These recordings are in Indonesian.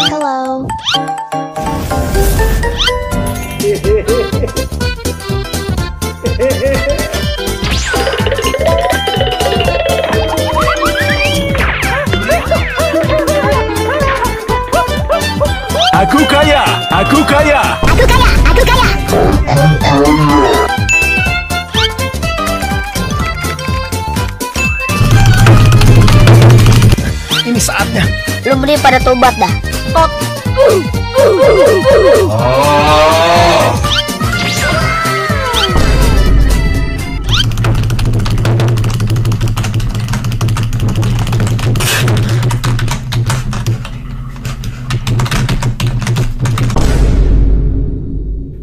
Hello. Aku kaya, aku kaya. Aku kaya, aku kaya. Ini saatnya. Lu beri pada tobat dah.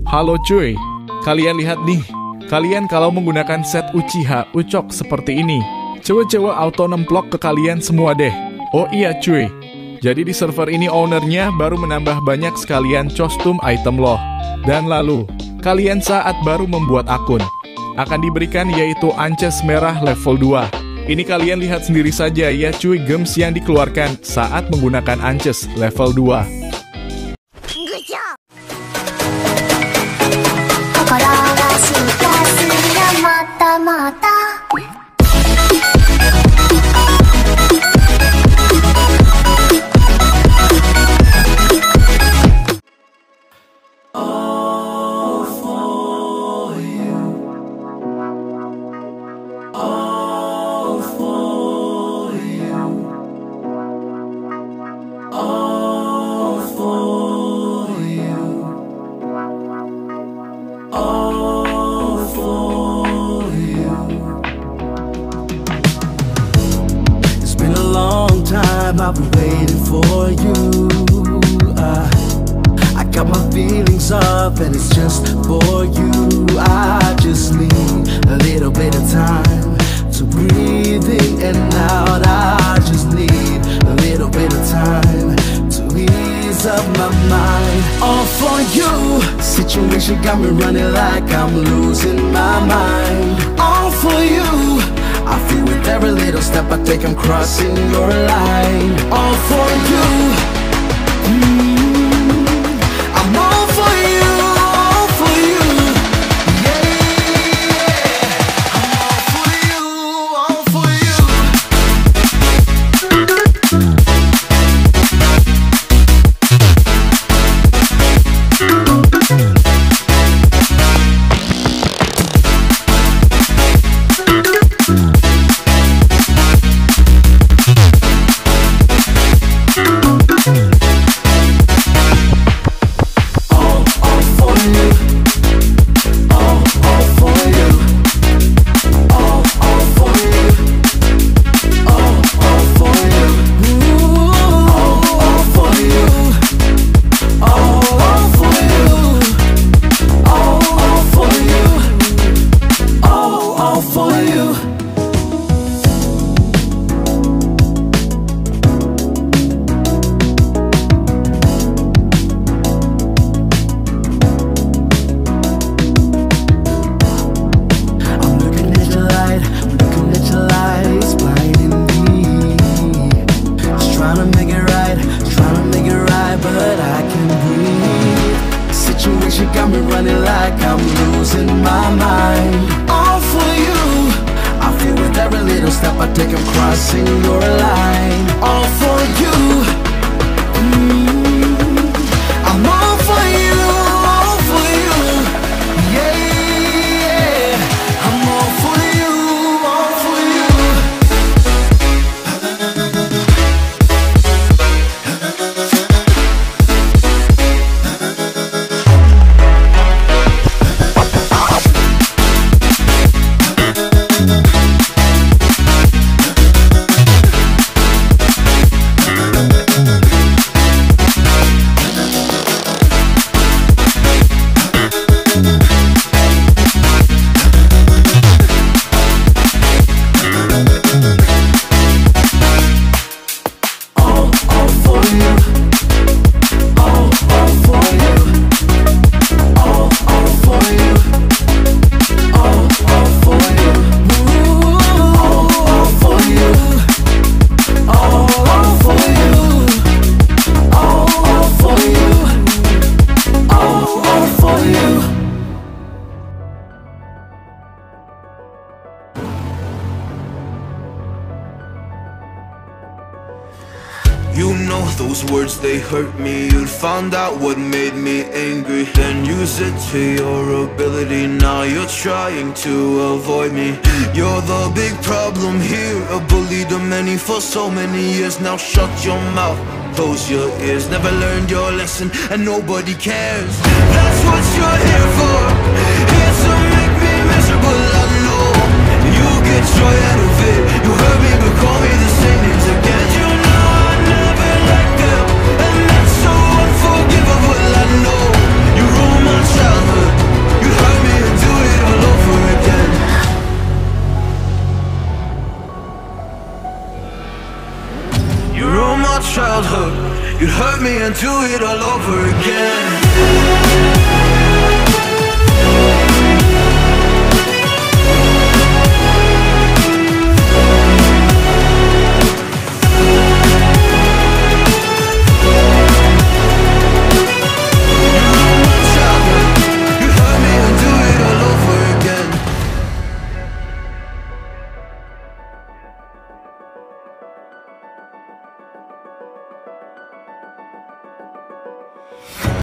Halo cuy, kalian lihat nih. Kalian kalau menggunakan set Uchiha Ucok seperti ini, coba-coba auto nemplok ke kalian semua deh. Oh iya cuy, jadi di server ini ownernya baru menambah banyak sekalian kostum item loh. Dan lalu, kalian saat baru membuat akun, akan diberikan yaitu Ances Merah level 2. Ini kalian lihat sendiri saja ya cuy gems yang dikeluarkan saat menggunakan Ances level 2. 心 I've been waiting for you. Uh, I got my feelings up and it's just for you. I just need a little bit of time to breathe in and out. I just need a little bit of time to ease up my mind. All for you. Situation got me running like I'm losing my mind. All for you. I feel every little step I take, I'm crossing your line. All for you. single line. All You know those words they hurt me. You'd found out what made me angry. Then use it to your ability. Now you're trying to avoid me. You're the big problem here. A bully to many for so many years. Now shut your mouth. Close your ears, never learned your lesson. And nobody cares. That's what you're here for. Here to make me miserable, I know You get joy out of it. You hurt me but call me childhood. You'd hurt me and do it all over again